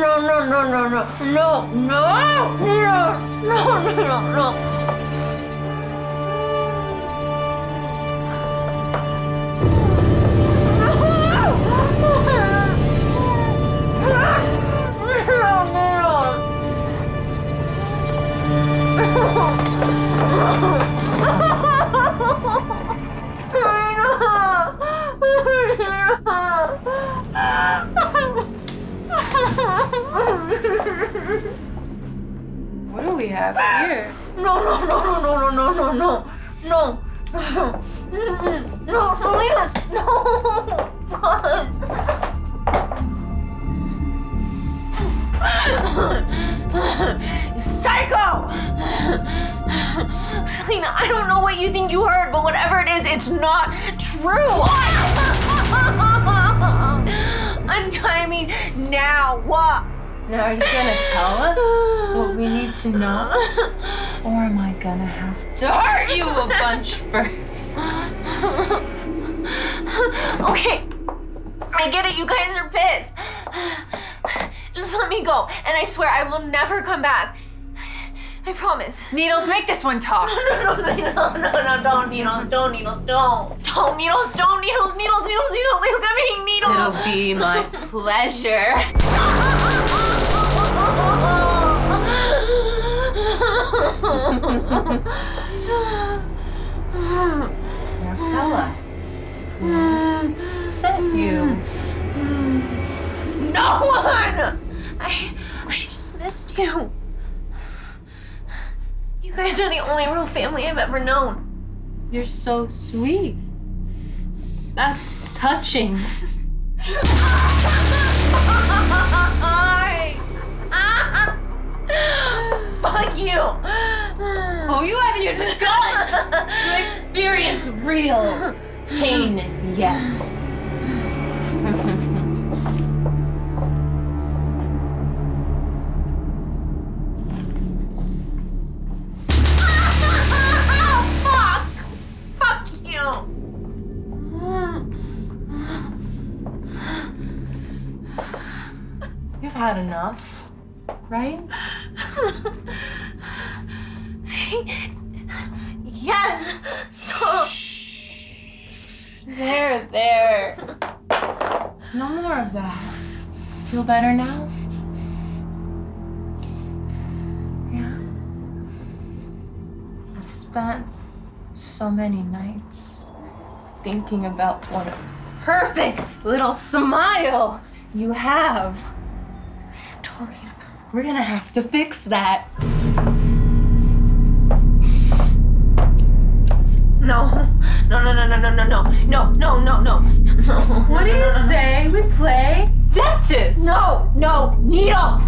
No, no, no, no, no, no, no, no, no, no, Nino, no. We have here? No, no, no, no, no, no, no, no, no, no, no, Salinas, no, God. Psycho! Selena, I don't know what you think you heard, but whatever it is, it's not true. Untie me now. What? Now, are you gonna tell us we need to know? Or am I gonna have to hurt you a bunch first? okay, I get it. You guys are pissed. Just let me go, and I swear I will never come back. I promise. Needles, make this one talk. No, no, no, no, no, no, don't needles, don't needles, don't. Don't needles, don't needles, needles, needles, needles. Look at me, needles. It'll be my pleasure. Now tell us. Who you? No one! I I just missed you. You guys are the only real family I've ever known. You're so sweet. That's touching. Fuck you! Oh, you haven't even begun to experience real pain yet. Fuck! Fuck you! You've had enough, right? Yes! So. There, there. No more of that. Feel better now? Yeah. I've spent so many nights thinking about what a perfect little smile you have. Talking about. We're gonna have to fix that. No, no, no, no, no, no, no, no, no, no, no, no. What do you say? We play dances. No, no, needles.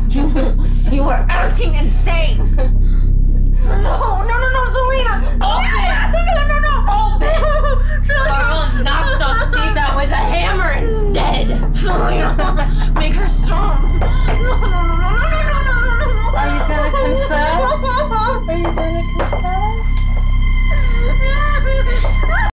you are acting insane. No, no, no, no, Selena. Open. No, no, no. Open. Carl knocked those teeth out with a hammer instead. Selena, make her strong. No, no, no, no, no.